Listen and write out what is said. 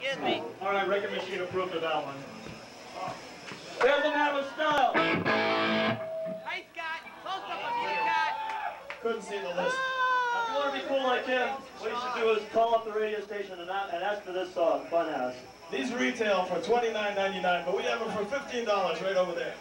Excuse me. All right, record machine approved of that one. Doesn't have a style. Hey, Scott. Close up of you, Scott. Couldn't see the list. Ah! If you want to be cool like him, what you should do is call up the radio station and, and ask for this song, Funhouse. These retail for $29.99, but we have them for $15 right over there.